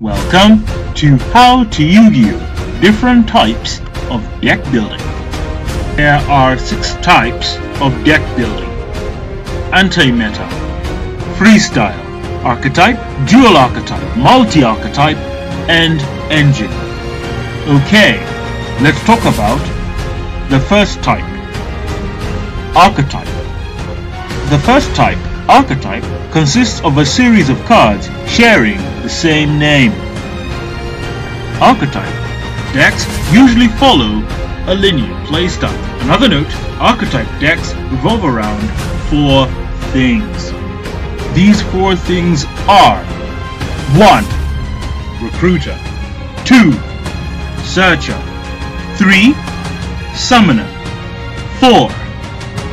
Welcome to How to Yu-Gi-Oh! Different types of deck building. There are six types of deck building. Anti-meta, freestyle, archetype, dual archetype, multi-archetype, and engine. Okay, let's talk about the first type, archetype. The first type, archetype, consists of a series of cards sharing the same name. Archetype decks usually follow a linear playstyle. Another note, archetype decks revolve around four things. These four things are 1. Recruiter 2. Searcher 3. Summoner 4.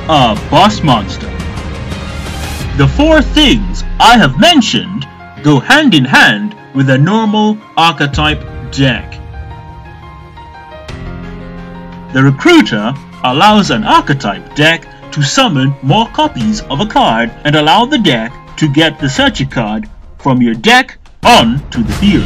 A boss monster The four things I have mentioned go hand in hand with a normal archetype deck. The Recruiter allows an archetype deck to summon more copies of a card and allow the deck to get the searcher card from your deck onto the field.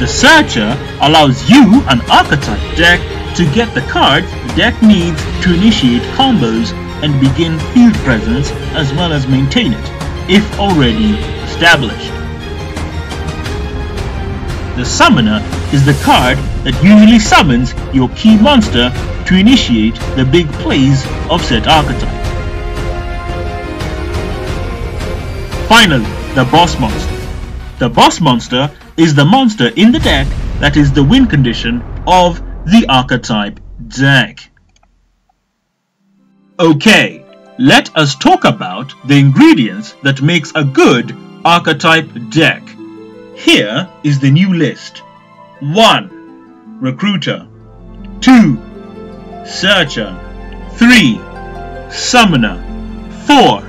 The Searcher allows you, an archetype deck, to get the cards the deck needs to initiate combos and begin field presence as well as maintain it, if already established. The Summoner is the card that usually summons your key monster to initiate the big plays of said archetype. Finally, the Boss Monster. The Boss Monster is the monster in the deck that is the win condition of the archetype deck. Okay, let us talk about the ingredients that makes a good archetype deck. Here is the new list. 1. Recruiter 2. Searcher 3. Summoner 4.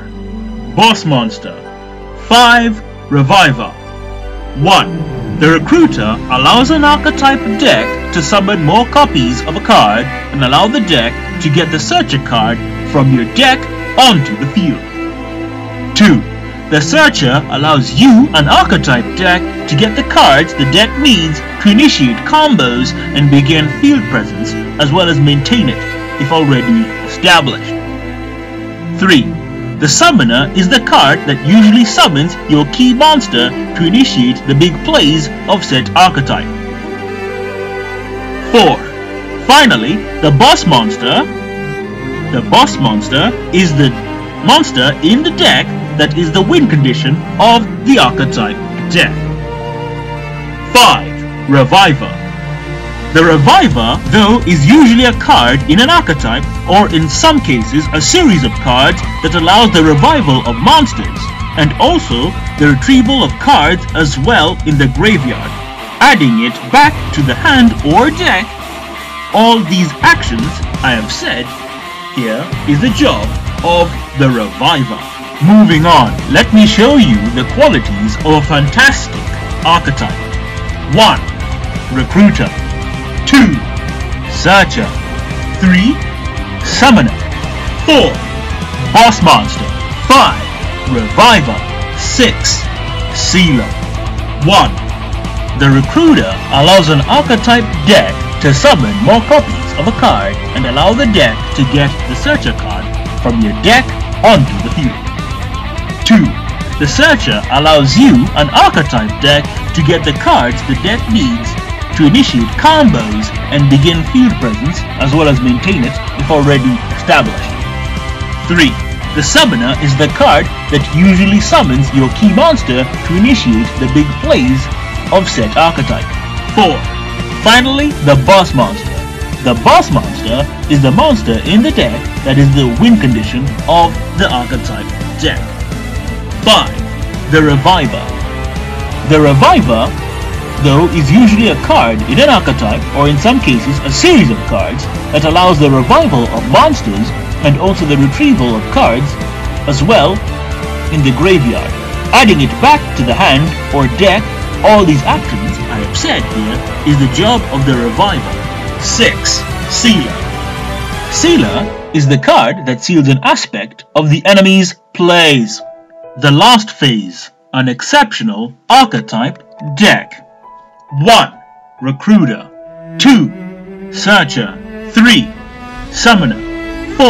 Boss Monster 5. Reviver 1. The Recruiter allows an archetype deck to summon more copies of a card and allow the deck to get the Searcher card from your deck onto the field. 2. The Searcher allows you, an archetype deck, to get the cards the deck needs to initiate combos and begin field presence, as well as maintain it, if already established. 3. The Summoner is the card that usually summons your key monster to initiate the big plays of said archetype. 4. Finally, the Boss Monster. The Boss Monster is the monster in the deck that is the win condition of the archetype deck. 5. Reviver. The Reviver, though, is usually a card in an archetype or in some cases a series of cards that allows the revival of monsters and also the retrieval of cards as well in the graveyard, adding it back to the hand or deck. All these actions I have said here is the job of the Reviver. Moving on, let me show you the qualities of a fantastic archetype. 1. Recruiter 2. Searcher 3. Summoner 4. Boss Monster 5. Reviver 6. Sealer 1. The Recruiter allows an archetype deck to summon more copies of a card and allow the deck to get the Searcher card from your deck onto the field. 2. The Searcher allows you, an archetype deck, to get the cards the deck needs to initiate combos and begin field presence as well as maintain it if already established. 3. The Summoner is the card that usually summons your key monster to initiate the big plays of said archetype. 4. Finally, the Boss Monster. The Boss Monster is the monster in the deck that is the win condition of the archetype deck. 5. The Reviver. The Reviver, though, is usually a card in an archetype or in some cases a series of cards that allows the revival of monsters and also the retrieval of cards as well in the graveyard, adding it back to the hand or deck. All these actions I have said here is the job of the Reviver. 6. Sealer. Sealer is the card that seals an aspect of the enemy's plays. The last phase an exceptional archetype deck. 1. Recruiter 2. Searcher 3. Summoner 4.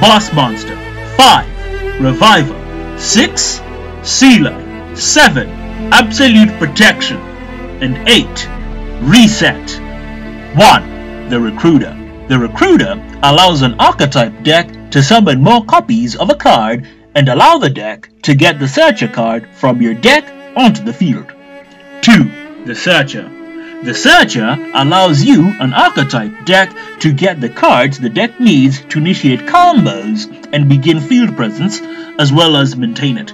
Boss Monster 5. Reviver 6. Sealer 7. Absolute Protection and 8. Reset 1. The Recruiter The Recruiter allows an archetype deck to summon more copies of a card and allow the deck to get the Searcher card from your deck onto the field. 2. The Searcher the Searcher allows you, an archetype deck, to get the cards the deck needs to initiate combos and begin field presence, as well as maintain it,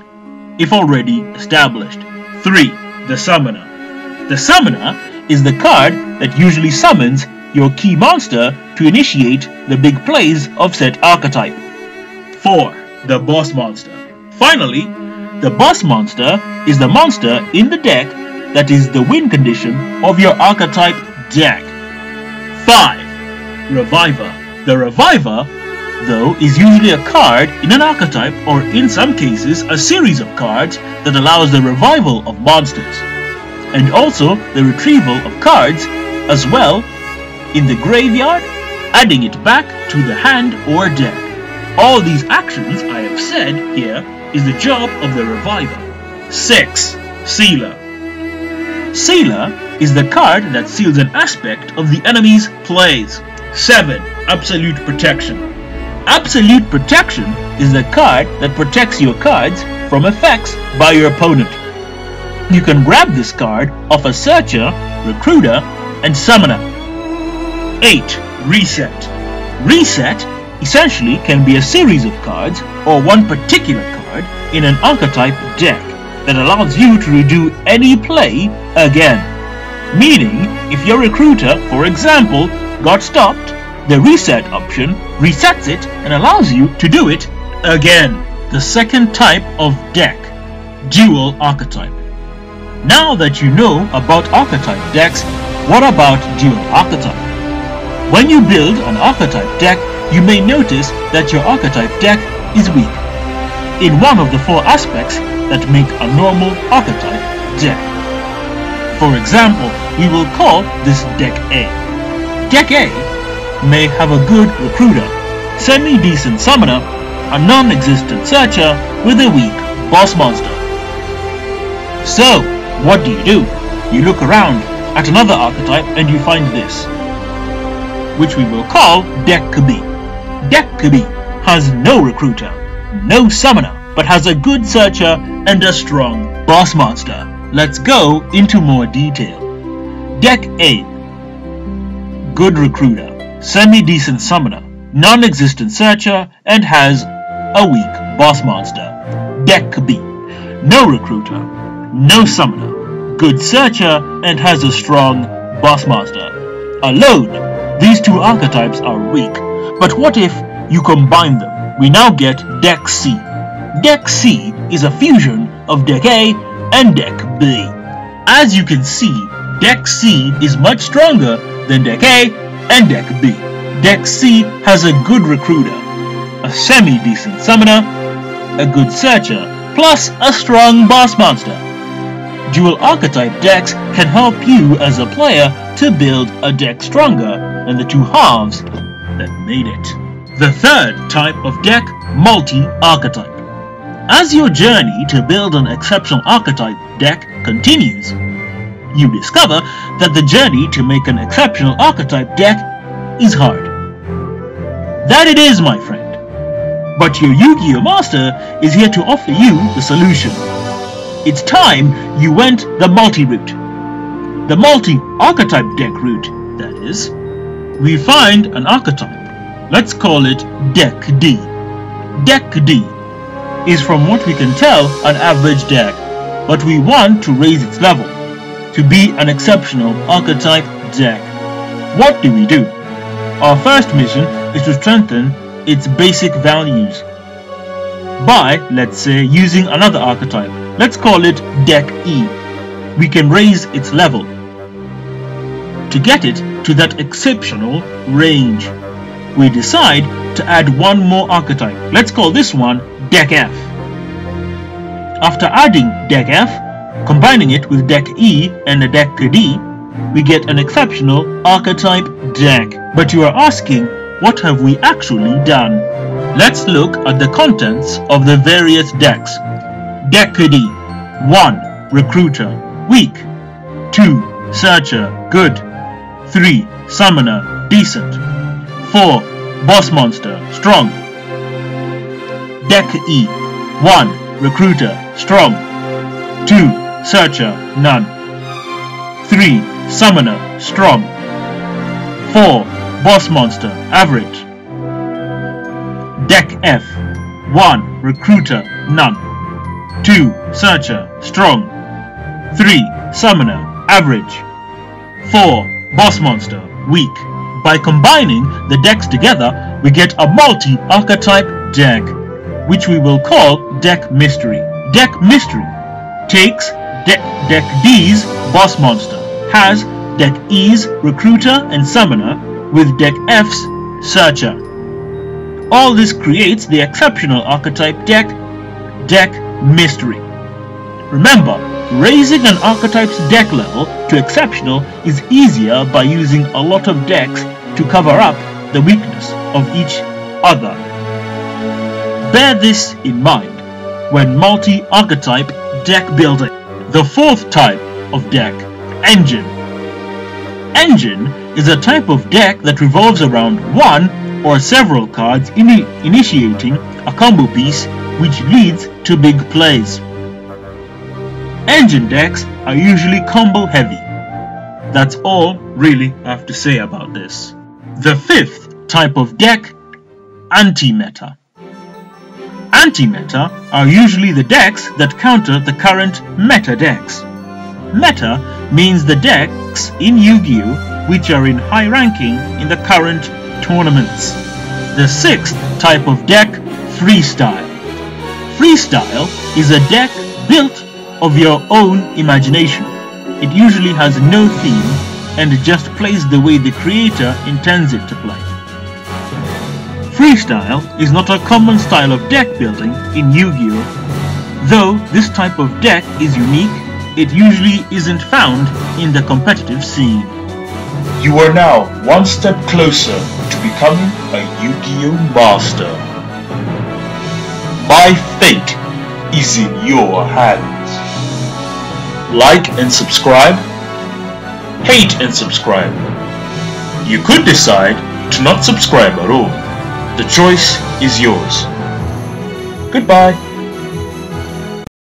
if already established. 3. The Summoner The Summoner is the card that usually summons your key monster to initiate the big plays of said archetype. 4. The Boss Monster Finally, the Boss Monster is the monster in the deck that is the win condition of your archetype deck. 5. Reviver. The Reviver, though, is usually a card in an archetype or in some cases a series of cards that allows the revival of monsters and also the retrieval of cards as well in the graveyard, adding it back to the hand or deck. All these actions I have said here is the job of the reviver. 6. Sealer. Sealer is the card that seals an aspect of the enemy's plays. 7. Absolute Protection Absolute Protection is the card that protects your cards from effects by your opponent. You can grab this card off a Searcher, Recruiter, and Summoner. 8. Reset Reset essentially can be a series of cards or one particular card in an archetype deck that allows you to redo any play again. Meaning, if your recruiter, for example, got stopped, the reset option resets it and allows you to do it again. The second type of deck, Dual Archetype. Now that you know about archetype decks, what about dual archetype? When you build an archetype deck, you may notice that your archetype deck is weak in one of the four aspects that make a normal archetype deck. For example, we will call this deck A. Deck A may have a good recruiter, semi-decent summoner, a non-existent searcher with a weak boss monster. So, what do you do? You look around at another archetype and you find this, which we will call. Deck B has no recruiter, no summoner, but has a good searcher and a strong boss monster. Let's go into more detail. Deck A Good recruiter, semi-decent summoner, non-existent searcher, and has a weak boss monster. Deck B No recruiter, no summoner, good searcher, and has a strong boss monster. Alone, these two archetypes are weak, but what if you combine them? We now get Deck C Deck C is a fusion of Deck A and Deck B. As you can see, Deck C is much stronger than Deck A and Deck B. Deck C has a good recruiter, a semi-decent summoner, a good searcher, plus a strong boss monster. Dual archetype decks can help you as a player to build a deck stronger than the two halves that made it. The third type of deck, multi-archetype. As your journey to build an exceptional archetype deck continues, you discover that the journey to make an exceptional archetype deck is hard. That it is, my friend. But your Yu-Gi-Oh! Master is here to offer you the solution. It's time you went the multi-route. The multi-archetype deck route, that is. We find an archetype. Let's call it Deck D. Deck D is from what we can tell an average deck, but we want to raise its level to be an exceptional archetype deck. What do we do? Our first mission is to strengthen its basic values by, let's say, using another archetype. Let's call it Deck E. We can raise its level to get it to that exceptional range. We decide to add one more archetype. Let's call this one Deck F. After adding deck F, combining it with deck E and a deck D, we get an exceptional archetype deck. But you are asking, what have we actually done? Let's look at the contents of the various decks. Deck D 1. Recruiter Weak 2. Searcher Good 3. Summoner Decent 4. Boss Monster Strong Deck E 1. Recruiter Strong 2. Searcher None 3. Summoner Strong 4. Boss Monster Average Deck F 1. Recruiter None 2. Searcher Strong 3. Summoner Average 4. Boss Monster Weak By combining the decks together, we get a multi-archetype deck, which we will call Deck Mystery. Deck Mystery takes de Deck D's Boss Monster, has Deck E's Recruiter and Summoner, with Deck F's Searcher. All this creates the exceptional archetype deck, Deck Mystery. Remember, raising an archetype's deck level to exceptional is easier by using a lot of decks to cover up the weakness of each other. Bear this in mind when multi-archetype deck building. The fourth type of deck, Engine. Engine is a type of deck that revolves around one or several cards ini initiating a combo piece which leads to big plays. Engine decks are usually combo heavy. That's all really I have to say about this. The fifth type of deck, Anti-Meta. Anti-Meta are usually the decks that counter the current meta decks. Meta means the decks in Yu-Gi-Oh! which are in high ranking in the current tournaments. The sixth type of deck, Freestyle. Freestyle is a deck built of your own imagination. It usually has no theme and just plays the way the creator intends it to play. Freestyle is not a common style of deck building in Yu-Gi-Oh! Though this type of deck is unique, it usually isn't found in the competitive scene. You are now one step closer to becoming a Yu-Gi-Oh! Master. My fate is in your hands. Like and subscribe. Hate and subscribe. You could decide to not subscribe at all. The choice is yours. Goodbye.